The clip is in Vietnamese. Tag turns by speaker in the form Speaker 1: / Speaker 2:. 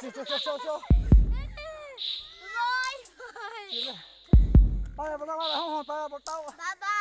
Speaker 1: Siêu siêu siêu siêu siêu
Speaker 2: Rồi.
Speaker 1: Bay bắt tao bay không hồn bay bye tao.
Speaker 2: Bye bye.